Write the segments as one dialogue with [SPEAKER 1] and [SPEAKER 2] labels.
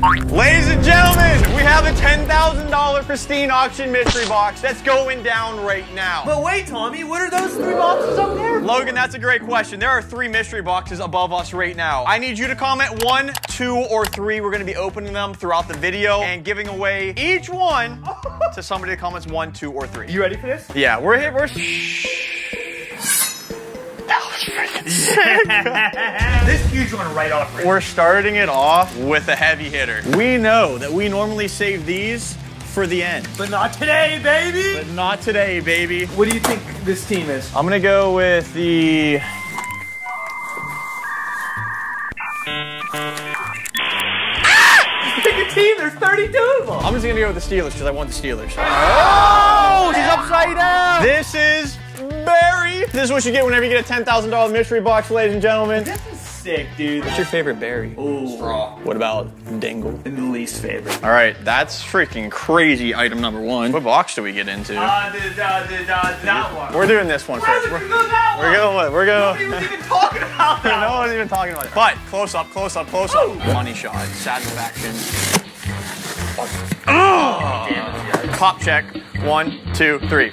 [SPEAKER 1] Ladies and gentlemen, we have a $10,000 pristine auction mystery box that's going down right now.
[SPEAKER 2] But wait, Tommy, what are those three boxes up there?
[SPEAKER 1] Logan, that's a great question. There are three mystery boxes above us right now. I need you to comment one, two, or three. We're gonna be opening them throughout the video and giving away each one to somebody that comments one, two, or three.
[SPEAKER 2] You ready for this?
[SPEAKER 1] Yeah, we're here. We're. That was freaking sick.
[SPEAKER 2] This huge one right off. Rip.
[SPEAKER 1] We're starting it off with a heavy hitter. We know that we normally save these for the end,
[SPEAKER 2] But not today, baby.
[SPEAKER 1] but not today, baby.
[SPEAKER 2] what do you think this team is?
[SPEAKER 1] I'm gonna go with the.
[SPEAKER 2] Pick a team. There's 32 of them.
[SPEAKER 1] I'm just gonna go with the Steelers because I want the Steelers. Oh, he's upside down. This is Barry. This is what you get whenever you get a $10,000 mystery box, ladies and gentlemen.
[SPEAKER 2] This is sick, dude.
[SPEAKER 1] What's your favorite berry?
[SPEAKER 2] Ooh.
[SPEAKER 1] What about Dingle?
[SPEAKER 2] The least favorite.
[SPEAKER 1] All right, that's freaking crazy. Item number one. What box do we get into?
[SPEAKER 2] Uh, the, the, the, the, that one.
[SPEAKER 1] We're doing this one
[SPEAKER 2] Why
[SPEAKER 1] first.
[SPEAKER 2] would
[SPEAKER 1] We're,
[SPEAKER 2] we go that
[SPEAKER 1] we're going. We're
[SPEAKER 2] Nobody
[SPEAKER 1] going.
[SPEAKER 2] was even talking about that.
[SPEAKER 1] No one's even talking about it. But close up, close up, close up. Money shot, satisfaction. Oh. Pop check. One, two, three.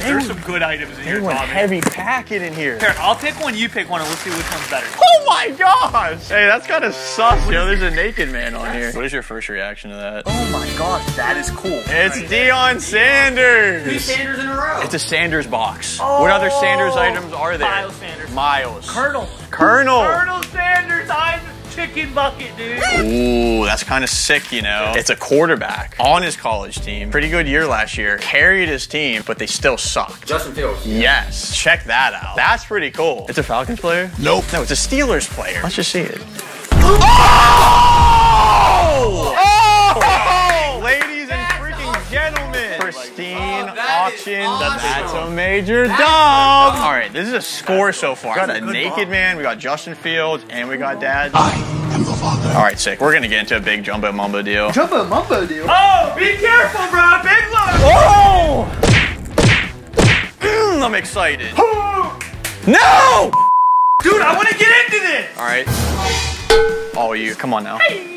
[SPEAKER 2] There's some good items in here,
[SPEAKER 1] One
[SPEAKER 2] Tommy.
[SPEAKER 1] heavy packet in here.
[SPEAKER 2] Here, I'll pick one, you pick one, and we'll see which one's better.
[SPEAKER 1] Oh my gosh! Hey, that's kind of sus. Yo, there's a naked man on here. What is your first reaction to that?
[SPEAKER 2] Oh my gosh, that is cool.
[SPEAKER 1] It's Deion Sanders.
[SPEAKER 2] Sanders in a row.
[SPEAKER 1] It's a Sanders box. what other Sanders oh, items are there?
[SPEAKER 2] Miles Sanders.
[SPEAKER 1] Miles.
[SPEAKER 2] Colonel.
[SPEAKER 1] Colonel.
[SPEAKER 2] Colonel Sanders, I'm chicken bucket, dude.
[SPEAKER 1] Ooh, that's kind of sick, you know. It's a quarterback on his college team. Pretty good year last year. Carried his team, but they still sucked.
[SPEAKER 3] Justin Fields.
[SPEAKER 1] Yes, check that out. That's pretty cool. It's a Falcons player? Nope. No, it's a Steelers player. Let's just see it. Oh! Oh! Ladies and freaking gentlemen, pristine oh, auction. That's a major dub. All right, this is a score so far. We got a naked man, we got Justin Fields, and we got Dad.
[SPEAKER 4] I am the father.
[SPEAKER 1] All right, sick. We're gonna get into a big jumbo mumbo deal.
[SPEAKER 2] Jumbo Mumbo deal. Oh, be careful, bro. Big load.
[SPEAKER 1] Oh! Mm, I'm excited. No!
[SPEAKER 2] Dude, I want to get into this.
[SPEAKER 1] All right. Oh, you. Come on now. Hey.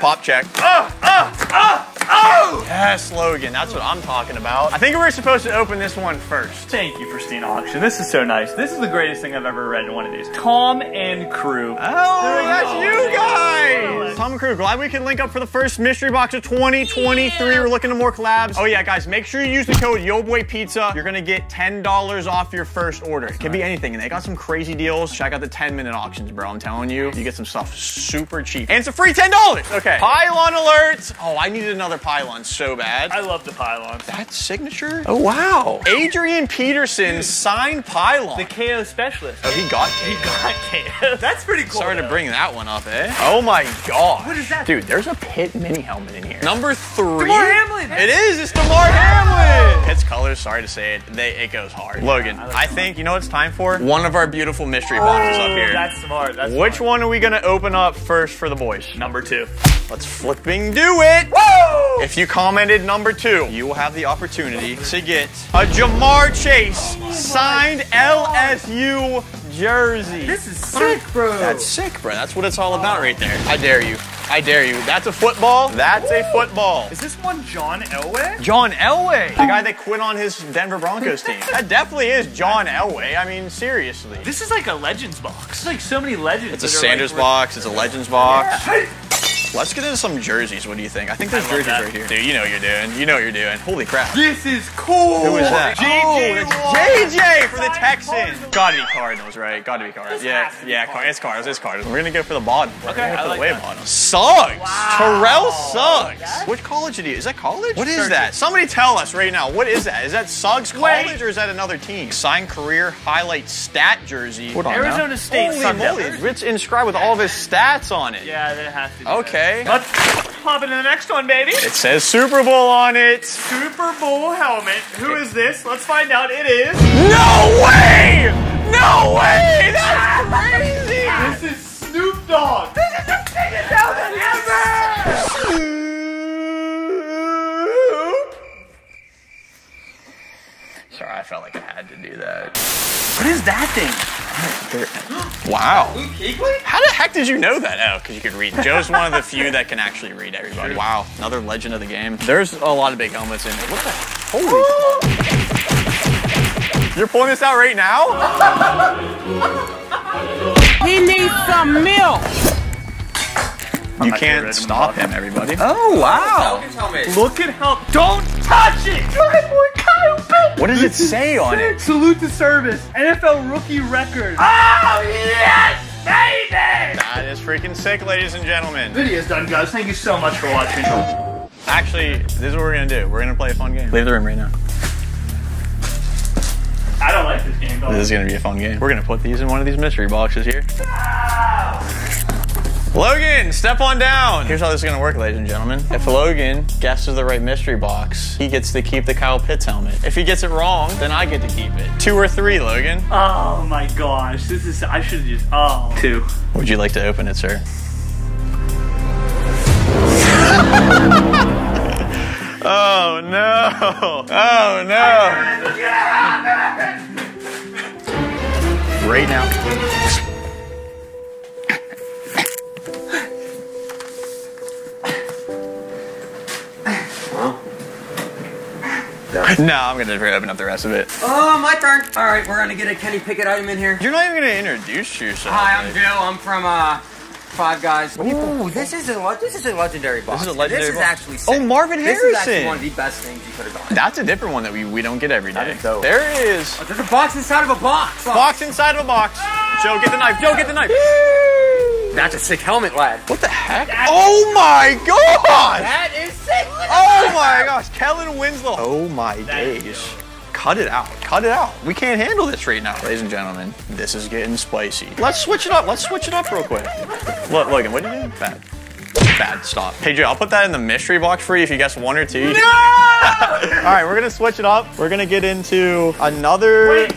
[SPEAKER 1] Pop check.
[SPEAKER 2] Oh, oh, oh,
[SPEAKER 1] Yes, Logan. That's what I'm talking about. I think we were supposed to open this one first.
[SPEAKER 2] Thank you, Pristine Auction. This is so nice. This is the greatest thing I've ever read in one of these. Tom and Crew.
[SPEAKER 1] Oh, that's you guys! Tom and Crew, glad we can link up for the first mystery box of 2023. We're looking to more collabs. Oh yeah, guys, make sure you use the code YoBoyPizza. You're gonna get $10 off your first order. It could be anything, and they got some crazy deals. Check out the 10-minute auctions, bro. I'm telling you, you get some stuff super cheap. And it's a free $10! Okay. Pylon alert! Oh, I needed another pylon so bad.
[SPEAKER 2] I love the pylon.
[SPEAKER 1] That signature? Oh, wow. Adrian Peterson signed pylon.
[SPEAKER 2] The KO specialist.
[SPEAKER 1] Oh, he got
[SPEAKER 2] He got KO. That's pretty cool.
[SPEAKER 1] Sorry to bring that one up, eh? Oh my god.
[SPEAKER 2] What is that?
[SPEAKER 1] Dude, there's a Pitt mini helmet in here. Number three.
[SPEAKER 2] Damar Hamlin.
[SPEAKER 1] It is, it's Damar Hamlin. Pitt's colors, sorry to say it, they it goes hard. Logan, I think, you know what it's time for? One of our beautiful mystery boxes up here.
[SPEAKER 2] Oh, That's smart. That's
[SPEAKER 1] Which
[SPEAKER 2] smart.
[SPEAKER 1] one are we gonna open up first for the boys?
[SPEAKER 2] Number two.
[SPEAKER 1] Let's flipping do it! Woo! If you commented number two, you will have the opportunity to get a Ja'Marr Chase oh signed LSU jersey.
[SPEAKER 2] This is sick, bro.
[SPEAKER 1] That's sick, bro. That's what it's all about right there. I dare you. I dare you. That's a football. That's a football.
[SPEAKER 2] Is this one John Elway?
[SPEAKER 1] John Elway, the guy that quit on his Denver Broncos team. That definitely is John Elway. I mean, seriously.
[SPEAKER 2] This is like a Legends box. It's like so many Legends.
[SPEAKER 1] It's a Sanders
[SPEAKER 2] like,
[SPEAKER 1] box. It's a Legends box.
[SPEAKER 2] Yeah.
[SPEAKER 1] Let's get into some jerseys. What do you think? I think there's
[SPEAKER 2] love
[SPEAKER 1] jerseys
[SPEAKER 2] that.
[SPEAKER 1] right here. Dude, you know what you're doing. You know what you're doing. Holy crap.
[SPEAKER 2] This is cool.
[SPEAKER 1] Who is that?
[SPEAKER 2] JJ
[SPEAKER 1] oh. JJ for the Texans. Gotta be Cardinals, right? Gotta be Cardinals. Yeah,
[SPEAKER 2] has to be
[SPEAKER 1] yeah,
[SPEAKER 2] Cardinals.
[SPEAKER 1] it's Cardinals. It's Cardinals. We're gonna go for the bottom. We're
[SPEAKER 2] Okay,
[SPEAKER 1] gonna go
[SPEAKER 2] I
[SPEAKER 1] for
[SPEAKER 2] like
[SPEAKER 1] the way
[SPEAKER 2] that.
[SPEAKER 1] bottom. Suggs.
[SPEAKER 2] Wow.
[SPEAKER 1] Terrell Suggs. Which college did he? Is that college? What is that? Somebody tell us right now. What is that? Is that Suggs
[SPEAKER 2] Wait.
[SPEAKER 1] College or is that another team? Signed career highlight stat jersey. Hold on now.
[SPEAKER 2] Arizona State
[SPEAKER 1] Holy moly, It's inscribed with all of his stats on it.
[SPEAKER 2] Yeah, that has to be.
[SPEAKER 1] Okay.
[SPEAKER 2] Let's hop into the next one, baby.
[SPEAKER 1] It says Super Bowl on it.
[SPEAKER 2] Super Bowl helmet. Who is this? Let's find out. It is.
[SPEAKER 1] No way! No way! That's crazy!
[SPEAKER 2] This is Snoop Dogg. This is the biggest helmet ever.
[SPEAKER 1] Sorry, I felt like I had to do that.
[SPEAKER 2] What is that thing?
[SPEAKER 1] Wow.
[SPEAKER 3] Luke Kuechly?
[SPEAKER 1] How the did you know that? Oh, because you could read. Joe's one of the few that can actually read everybody. Wow, another legend of the game. There's a lot of big helmets in there. What the? Holy. You're pulling this out right now?
[SPEAKER 4] He needs some milk.
[SPEAKER 1] You can't stop him, everybody.
[SPEAKER 3] Oh, wow.
[SPEAKER 2] Look at how. Don't touch it! My boy Kyle Pitts!
[SPEAKER 1] What does it say on it?
[SPEAKER 2] Salute to service. NFL rookie record. Oh, yes, baby!
[SPEAKER 1] That is freaking sick, ladies and gentlemen.
[SPEAKER 2] Video's done, guys. Thank you so much for watching.
[SPEAKER 1] Actually, this is what we're gonna do. We're gonna play a fun game. Leave the room right now.
[SPEAKER 2] I don't like this game, though.
[SPEAKER 1] This is gonna be a fun game. We're gonna put these in one of these mystery boxes here. Ah! Logan, step on down. Here's how this is gonna work, ladies and gentlemen. If Logan guesses the right mystery box, he gets to keep the Kyle Pitts helmet. If he gets it wrong, then I get to keep it. Two or three, Logan.
[SPEAKER 2] Oh my gosh, this is. I should've just. Oh. Two.
[SPEAKER 1] Would you like to open it, sir? oh no! Oh no! Right now. No, I'm gonna open up the rest of it.
[SPEAKER 3] Oh, my turn. All right, we're gonna get a Kenny Pickett item in here.
[SPEAKER 1] You're not even gonna introduce yourself.
[SPEAKER 3] Hi, I'm Joe. I'm from uh, Five Guys. Ooh, this is a this is a legendary box.
[SPEAKER 1] This is a legendary
[SPEAKER 3] This
[SPEAKER 1] box.
[SPEAKER 3] is actually sick.
[SPEAKER 1] Oh, Marvin Harrison.
[SPEAKER 3] This is actually
[SPEAKER 1] Harrison.
[SPEAKER 3] one of the best things you could have done.
[SPEAKER 1] That's a different one that we, we don't get every day.
[SPEAKER 3] is dope.
[SPEAKER 1] There is
[SPEAKER 3] There's a box inside of a box.
[SPEAKER 1] box inside of a box. Joe, get the knife. Joe, get the knife.
[SPEAKER 3] That's a sick helmet, lad.
[SPEAKER 1] What the heck? Oh my god!
[SPEAKER 3] That is sick.
[SPEAKER 1] Oh my gosh, Kellen Winslow. Oh my days. Cut it out. Cut it out. We can't handle this right now. Ladies and gentlemen, this is getting spicy. Let's switch it up. Let's switch it up real quick. Look, Logan, what did you do? Bad. Bad. Stop. Hey, Joe, I'll put that in the mystery box for you if you guess one or two. No! All right, we're going to switch it up. We're going to get into another.
[SPEAKER 2] Wait.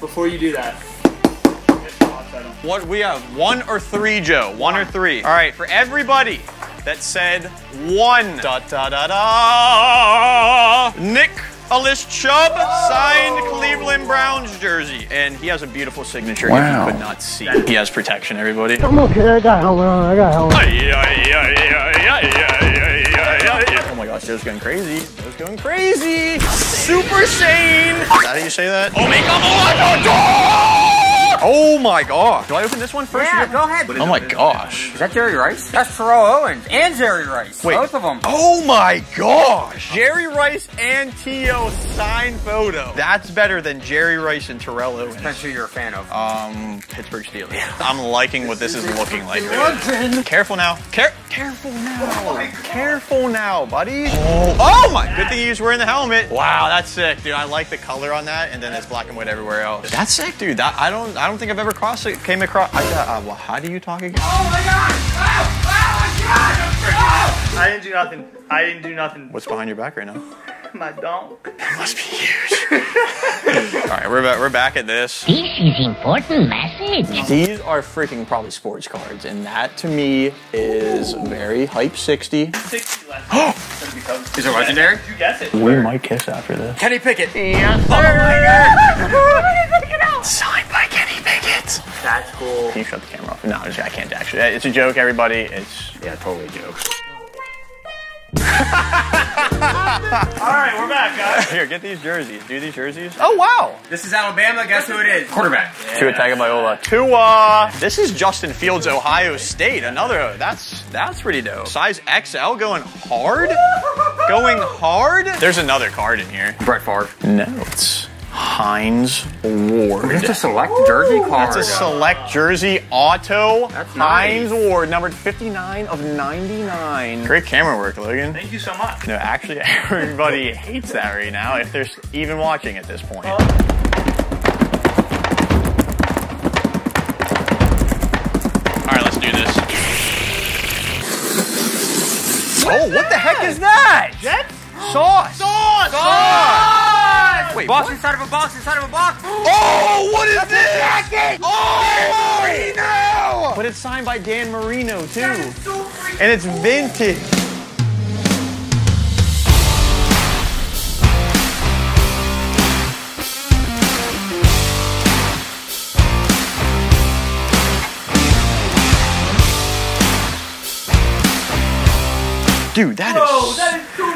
[SPEAKER 2] Before you do that.
[SPEAKER 1] What we have one or three, Joe? One, one, or three. All right, for everybody that said one. Da da da da. Nick Alice Chubb signed Cleveland Browns jersey, and he has a beautiful signature. Wow. You could not see. He has protection, everybody.
[SPEAKER 5] I'm okay. I got helmet on. I got helmet.
[SPEAKER 1] Oh my gosh, Joe's going crazy. Joe's going crazy. Super Shane. Is that how you say that? Oh my God! Oh my gosh. Do I open this one first?
[SPEAKER 3] Yeah, go ahead.
[SPEAKER 1] Oh my gosh.
[SPEAKER 3] Is that Jerry Rice? That's Terrell Owens and Jerry Rice.
[SPEAKER 1] Wait.
[SPEAKER 3] Both of them.
[SPEAKER 1] Oh my gosh! Jerry Rice and T.O. signed photo. That's better than Jerry Rice and Terrell
[SPEAKER 3] That's
[SPEAKER 1] Owens.
[SPEAKER 3] who you're a fan of.
[SPEAKER 1] Um, Pittsburgh Steelers. I'm liking what this is looking like. Careful now. Care- careful now. Careful now, buddy. Oh, oh my! Good thing he's wearing the helmet. Wow, that's sick, dude. I like the color on that, and then it's black and white everywhere else. That's sick, dude. That I don't, I don't think I've ever crossed it. Came across. I got. Uh, well, how do you talk again? Oh my god! Oh, oh my god! Oh!
[SPEAKER 2] I didn't do nothing. I didn't do nothing.
[SPEAKER 1] What's behind your back right now?
[SPEAKER 2] My donk.
[SPEAKER 1] Must be huge. All right, we're back. We're back at this.
[SPEAKER 5] This is important message.
[SPEAKER 1] These are freaking probably sports cards, and that to me is very hype 60.
[SPEAKER 2] 60 left.
[SPEAKER 3] These are legendary.
[SPEAKER 2] You guess it.
[SPEAKER 1] We might kiss after this.
[SPEAKER 3] Kenny Pickett.
[SPEAKER 1] Signed by Kenny Pickett.
[SPEAKER 3] That's cool.
[SPEAKER 1] Can you shut the camera off? No, I can't actually. It's a joke, everybody. It's
[SPEAKER 3] Yeah, totally a joke.
[SPEAKER 2] All right, we're back, guys.
[SPEAKER 1] here. Get these jerseys. Do these jerseys. Oh wow.
[SPEAKER 3] This is Alabama. Guess who it is? Quarterback.
[SPEAKER 1] Tua Tagovailoa. Tua. This is Justin Fields, Ohio State. Another. That's that's pretty dope. Size XL, going hard. Going hard. There's another card in here.
[SPEAKER 3] Brett Favre.
[SPEAKER 1] No, it's Hines Ward.
[SPEAKER 3] It's a select jersey card.
[SPEAKER 1] That's a select jersey auto.
[SPEAKER 3] That's
[SPEAKER 1] Hines
[SPEAKER 3] nice.
[SPEAKER 1] Ward, numbered 59 of 99. Great camera work, Logan.
[SPEAKER 2] Thank you so much.
[SPEAKER 1] No, actually, everybody hates that right now if they're even watching at this point. All right, let's do this. Oh, what the heck is that?
[SPEAKER 2] Jets?
[SPEAKER 1] Sauce. Sauce. Sauce. Wait,
[SPEAKER 3] box
[SPEAKER 1] what?
[SPEAKER 3] inside of a box, inside of a box.
[SPEAKER 1] Oh, what is That's this? Jacket! Oh, Dan Marino! But it's signed by Dan Marino, too. So and it's vintage. Dude, that Whoa,
[SPEAKER 2] is... That is so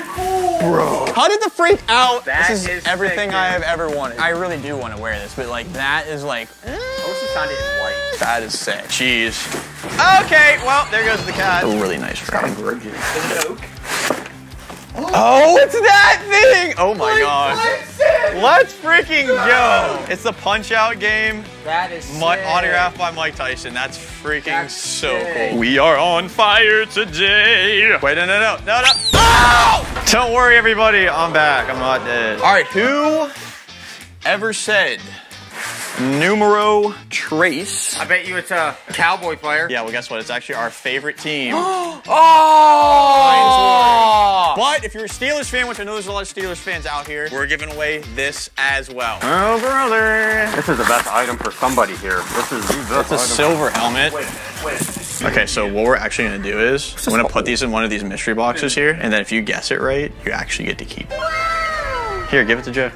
[SPEAKER 1] Bro. How did the freak out?
[SPEAKER 3] That
[SPEAKER 1] this is,
[SPEAKER 3] is
[SPEAKER 1] everything
[SPEAKER 3] sick,
[SPEAKER 1] I have ever wanted. I really do want to wear this, but like that is like.
[SPEAKER 3] I wish you found it in white.
[SPEAKER 1] That is sick. Jeez. Okay, well, there goes the cat. A really nice frame. Oh, it's that thing! Oh my god. Let's freaking go! It's the punch out game.
[SPEAKER 3] That is
[SPEAKER 1] Mi-
[SPEAKER 3] sick.
[SPEAKER 1] autographed by Mike Tyson. That's freaking
[SPEAKER 3] That's
[SPEAKER 1] so
[SPEAKER 3] sick.
[SPEAKER 1] cool. We are on fire today. Wait, no, no, no, no, no. Oh! Don't worry, everybody. I'm back. I'm not dead. All right, who ever said numero trace?
[SPEAKER 3] I bet you it's a cowboy player.
[SPEAKER 1] Yeah, well, guess what? It's actually our favorite team.
[SPEAKER 3] Oh!
[SPEAKER 1] But if you're a Steelers fan, which I know there's a lot of Steelers fans out here, we're giving away this as well. Oh, brother.
[SPEAKER 6] This is the best item for somebody here. This is the best
[SPEAKER 1] It's a silver helmet. Okay, so what we're actually gonna do is I'm gonna put these in one of these mystery boxes here, and then if you guess it right, you actually get to keep it. Here, give it to Joe.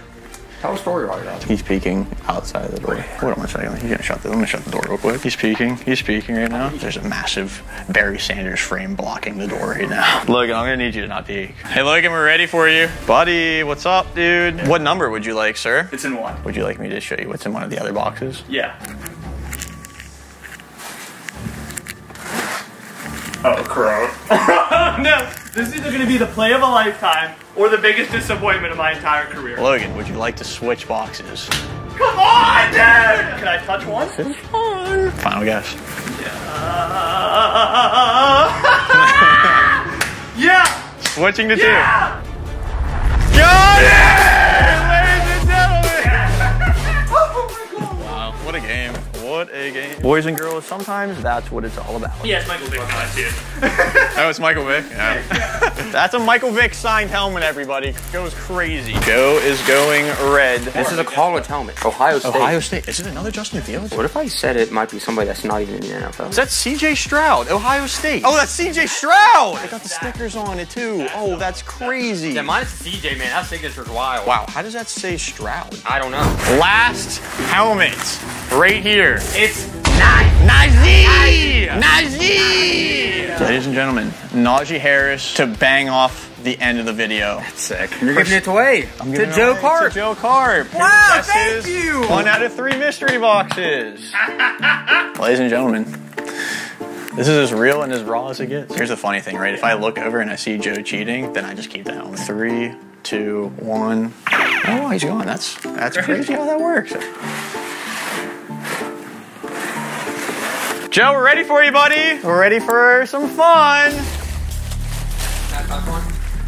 [SPEAKER 6] Tell a story about that.
[SPEAKER 1] He's peeking outside the door. Hold on one second. He's gonna shut the. I'm gonna shut the door real quick. He's peeking. He's peeking right now. There's a massive Barry Sanders frame blocking the door right now. Logan, I'm gonna need you to not peek. Hey, Logan, we're ready for you, buddy. What's up, dude? What number would you like, sir?
[SPEAKER 2] It's in one.
[SPEAKER 1] Would you like me to show you what's in one of the other boxes?
[SPEAKER 2] Yeah. Oh, crow. no, this is either going to be the play of a lifetime or the biggest disappointment of my entire career.
[SPEAKER 1] Logan, would you like to switch boxes?
[SPEAKER 2] Come on, dude! Can I touch one?
[SPEAKER 1] Final guess.
[SPEAKER 2] yeah!
[SPEAKER 1] Switching to
[SPEAKER 2] Yeah!
[SPEAKER 1] two. What a game. Boys and girls, sometimes that's what it's all about.
[SPEAKER 2] Yes, Michael Vick, I see it.
[SPEAKER 1] Oh, it's Michael Vick? Yeah. That's a Michael Vick signed helmet, everybody. Goes crazy. Joe is going red.
[SPEAKER 3] This is a college helmet. Ohio State.
[SPEAKER 1] Ohio State. Is it another Justin Fields?
[SPEAKER 3] What if I said it might be somebody that's not even in the NFL?
[SPEAKER 1] Is that CJ Stroud, Ohio State? Oh, that's CJ Stroud! I got the stickers on it too. Oh, that's crazy.
[SPEAKER 3] Yeah, mine's CJ, man. That signature's wild.
[SPEAKER 1] Wow, how does that say Stroud?
[SPEAKER 3] I don't know.
[SPEAKER 1] Last helmet, right here.
[SPEAKER 3] It's
[SPEAKER 1] Najee! Najee! Ladies and gentlemen, Najee Harris to bang off the end of the video.
[SPEAKER 3] That's sick. You're giving it away
[SPEAKER 1] I'm
[SPEAKER 3] to
[SPEAKER 1] it
[SPEAKER 3] Joe
[SPEAKER 1] away
[SPEAKER 3] Carp.
[SPEAKER 1] To Joe Carp.
[SPEAKER 3] Wow, thank you.
[SPEAKER 1] One out of three mystery boxes. Ladies and gentlemen, this is as real and as raw as it gets. Here's the funny thing, right? If I look over and I see Joe cheating, then I just keep the helmet. Three, two, one. Oh, he's gone. That's that's crazy how that works. Joe, we're ready for you, buddy. We're ready for some fun.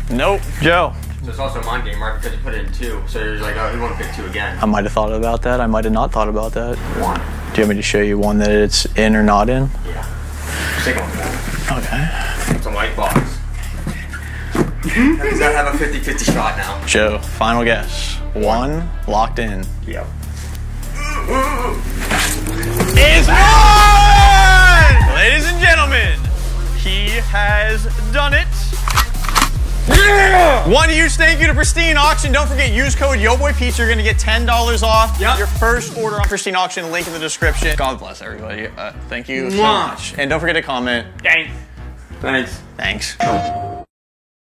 [SPEAKER 1] Nope. Joe,
[SPEAKER 3] So it's also a mind game, right? Because you put it in two. So you're like, oh, you want to pick two again.
[SPEAKER 1] I might have thought about that. I might have not thought about that.
[SPEAKER 3] One.
[SPEAKER 1] Do you want me to show you one that it's in or not in?
[SPEAKER 3] Yeah. Second one.
[SPEAKER 1] Okay.
[SPEAKER 3] It's a white box. Hmm? Does that have a 50-50 shot now?
[SPEAKER 1] Joe, final guess. One locked in.
[SPEAKER 3] Yep.
[SPEAKER 1] Is he has done it. One huge thank you to Pristine Auction. Don't forget, use code YoBoyPizza. You're going to get $10 off
[SPEAKER 3] Yep.
[SPEAKER 1] your first order on Pristine Auction. Link in the description. God bless everybody. Uh, thank you so much. And don't forget to comment.
[SPEAKER 2] Dang.
[SPEAKER 3] Thanks.
[SPEAKER 1] Thanks.